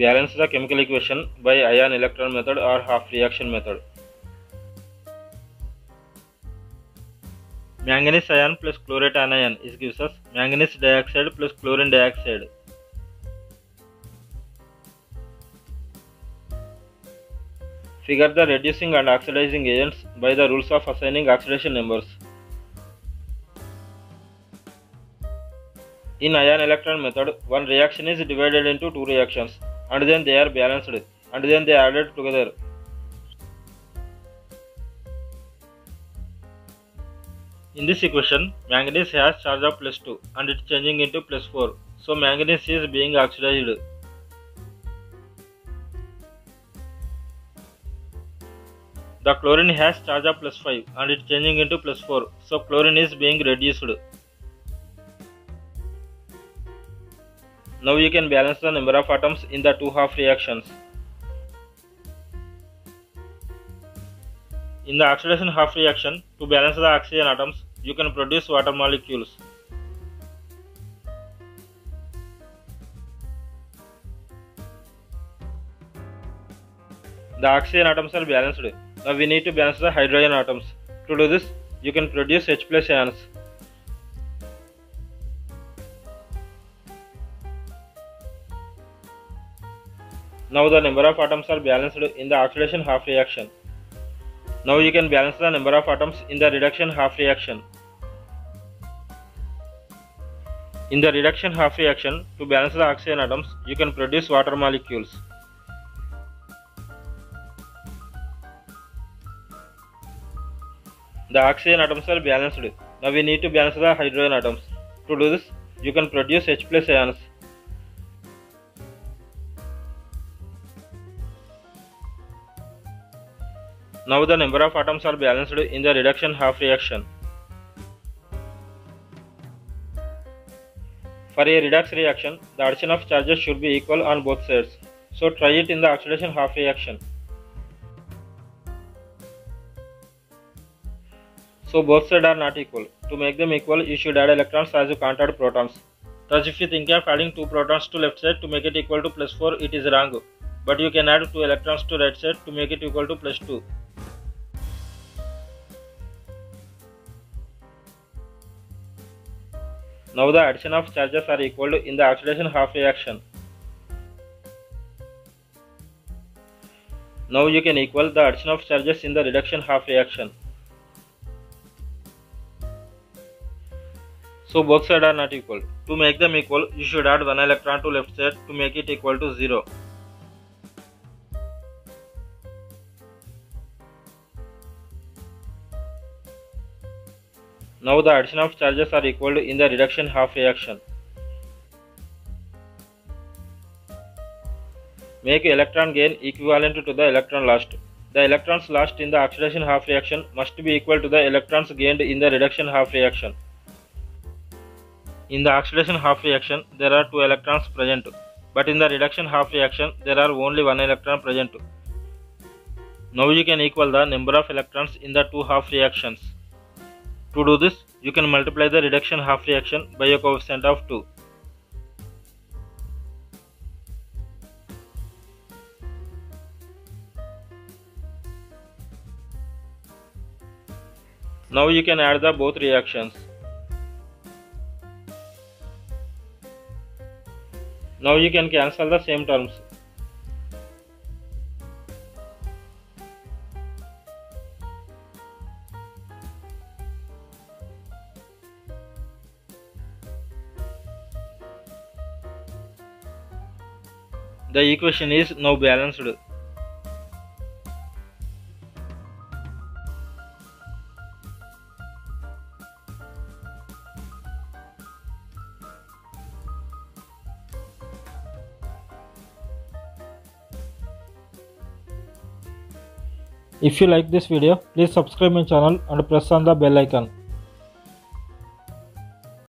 Balance the chemical equation by ion electron method or half reaction method. Manganese ion plus chlorate anion is gives us manganese dioxide plus chlorine dioxide. Figure the reducing and oxidizing agents by the rules of assigning oxidation numbers. In ion electron method, one reaction is divided into two reactions and then they are balanced and then they are added together. In this equation, manganese has charge of plus 2 and it is changing into plus 4. So manganese is being oxidized. The chlorine has charge of plus 5 and it is changing into plus 4. So chlorine is being reduced. Now you can balance the number of atoms in the two half reactions. In the oxidation half reaction, to balance the oxygen atoms, you can produce water molecules. The oxygen atoms are balanced. Now we need to balance the hydrogen atoms. To do this, you can produce H plus ions. Now the number of atoms are balanced in the oxidation half reaction. Now you can balance the number of atoms in the reduction half reaction. In the reduction half reaction, to balance the oxygen atoms, you can produce water molecules. The oxygen atoms are balanced. Now we need to balance the hydrogen atoms. To do this, you can produce H plus ions. Now the number of atoms are balanced in the reduction half reaction. For a redox reaction, the addition of charges should be equal on both sides. So try it in the oxidation half reaction. So both sides are not equal. To make them equal, you should add electrons as you can't add protons. Thus if you think of adding 2 protons to left side to make it equal to plus 4, it is wrong. But you can add 2 electrons to right side to make it equal to plus 2. Now the addition of charges are equal in the oxidation half reaction. Now you can equal the addition of charges in the reduction half reaction. So both sides are not equal. To make them equal, you should add one electron to left side to make it equal to 0. Now the addition of charges are equal in the reduction half reaction. Make electron gain equivalent to the electron lost. The electrons lost in the oxidation half reaction must be equal to the electrons gained in the reduction half reaction. In the oxidation half reaction, there are two electrons present, but in the reduction half reaction, there are only one electron present. Now you can equal the number of electrons in the two half reactions. To do this, you can multiply the reduction half reaction by a coefficient of 2. Now you can add the both reactions. Now you can cancel the same terms. The equation is now balanced. If you like this video, please subscribe my channel and press on the bell icon.